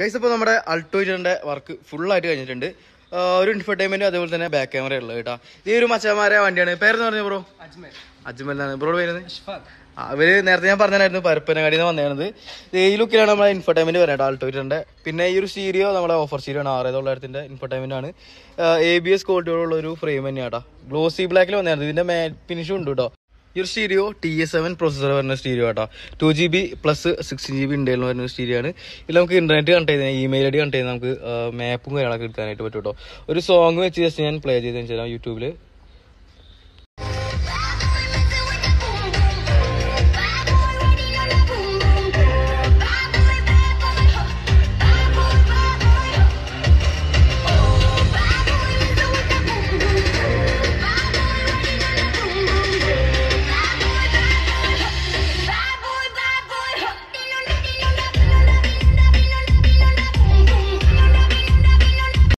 Guys ഇപ്പോൾ നമ്മുടെ അൾട്ടോയിന്റെ work full ആയിട്ട് കഴിഞ്ഞിട്ടുണ്ട്. ഒരു ഇൻഫർടൈൻമെന്റ് അതേപോലെ തന്നെ ബാക്ക് ക്യാമറ ഉള്ളത് കേട്ടോ. ഈ ഒരു മച്ചന്മാരെ വണ്ടിയാണ്. പേരെന്ന് പറഞ്ഞു ബ്രോ? അജ്മൽ. എന്നാണ്. ബ്രോ വരുന്നത് അവർ നേരത്തെ ഞാൻ പറഞ്ഞായിരുന്നു പരപ്പനങ്ങാടി നിന്ന് ഈ ലുക്കിലാണ് നമ്മുടെ ഇൻഫർടൈൻമെന്റ് വരുന്നത് ആൾട്ടോയിന്റെ പിന്നെ ഈ ഒരു സ്റ്റീരിയോ നമ്മുടെ ഓഫർ സ്റ്റീരിയോ ആണ് ആറേ തൊള്ളായിരത്തിന്റെ ഇൻഫർടൈൻമെന്റ് ആണ്. എ ബി എസ് ക്വാളിറ്റിയോടുള്ള ഒരു ഫ്രെയിം തന്നെയാട്ടോ ഗ്ലോസി ബ്ലാക്കിൽ വന്നായിരുന്നു ഇതിന്റെ മേ ഫിനിഷും ഉണ്ട് കേട്ടോ. ഈ stereo T S seven processor വരുന്ന സ്റ്റീരിയോ ആട്ടോ. Two G B plus six G B ഇന്ത്യയിൽ വരുന്ന സ്റ്റീരിയോ ആണ്. ഇതിൽ നമുക്ക് ഇന്റർനെറ്റ് കണക്ട് ചെയ്ത് ഇമെയിൽ ഐ ഡി കണക്ട് ചെയ്ത് നമുക്ക് മാപ്പും കാര്യങ്ങളൊക്കെ എടുക്കാനായിട്ട് പറ്റും കേട്ടോ ഒരു സോങ് വെച്ച് ജസ്റ്റ് ഞാൻ പ്ലേ ചെയ്ത് വെച്ചാൽ യൂട്യൂബിൽ